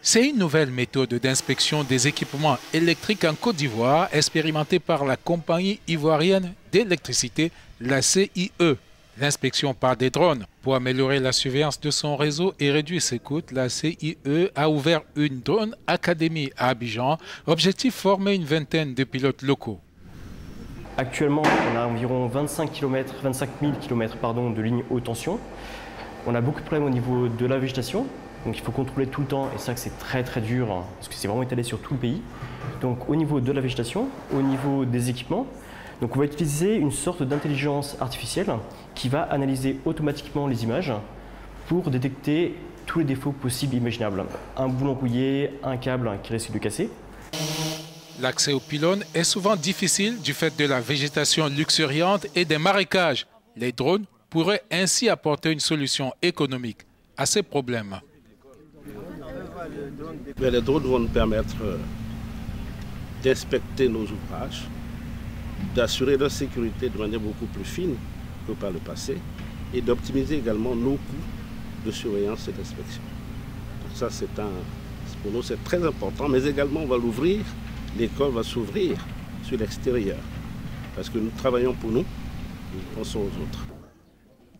C'est une nouvelle méthode d'inspection des équipements électriques en Côte d'Ivoire, expérimentée par la compagnie ivoirienne d'électricité, la CIE. L'inspection par des drones. Pour améliorer la surveillance de son réseau et réduire ses coûts, la CIE a ouvert une drone académie à Abidjan. Objectif former une vingtaine de pilotes locaux. Actuellement, on a environ 25, km, 25 000 km pardon, de lignes haute tension. On a beaucoup de problèmes au niveau de la végétation, donc il faut contrôler tout le temps, et ça c'est très très dur, hein, parce que c'est vraiment étalé sur tout le pays. Donc au niveau de la végétation, au niveau des équipements, on va utiliser une sorte d'intelligence artificielle qui va analyser automatiquement les images pour détecter tous les défauts possibles et imaginables. Un boulon rouillé, un câble qui risque de casser. L'accès aux pylônes est souvent difficile du fait de la végétation luxuriante et des marécages. Les drones pourraient ainsi apporter une solution économique à ces problèmes. Les drones vont nous permettre euh, d'inspecter nos ouvrages, d'assurer leur sécurité de manière beaucoup plus fine que par le passé et d'optimiser également nos coûts de surveillance et d'inspection. ça, c'est un, pour nous, c'est très important, mais également, on va l'ouvrir, l'école va s'ouvrir sur l'extérieur, parce que nous travaillons pour nous, nous pensons aux autres.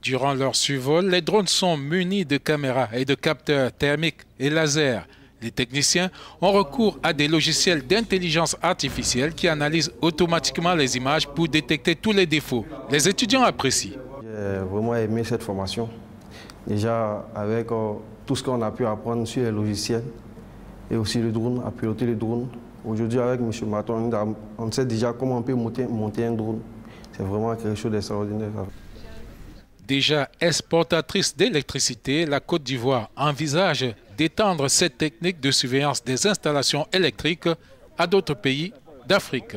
Durant leur survol, les drones sont munis de caméras et de capteurs thermiques et lasers. Les techniciens ont recours à des logiciels d'intelligence artificielle qui analysent automatiquement les images pour détecter tous les défauts. Les étudiants apprécient. J'ai vraiment aimé cette formation. Déjà avec euh, tout ce qu'on a pu apprendre sur les logiciels et aussi le drone, à piloter le drone. Aujourd'hui avec M. Maton, on sait déjà comment on peut monter, monter un drone. C'est vraiment quelque chose d'extraordinaire. Déjà exportatrice d'électricité, la Côte d'Ivoire envisage d'étendre cette technique de surveillance des installations électriques à d'autres pays d'Afrique.